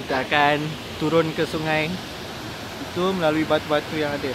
kita akan turun ke sungai itu melalui batu-batu yang ada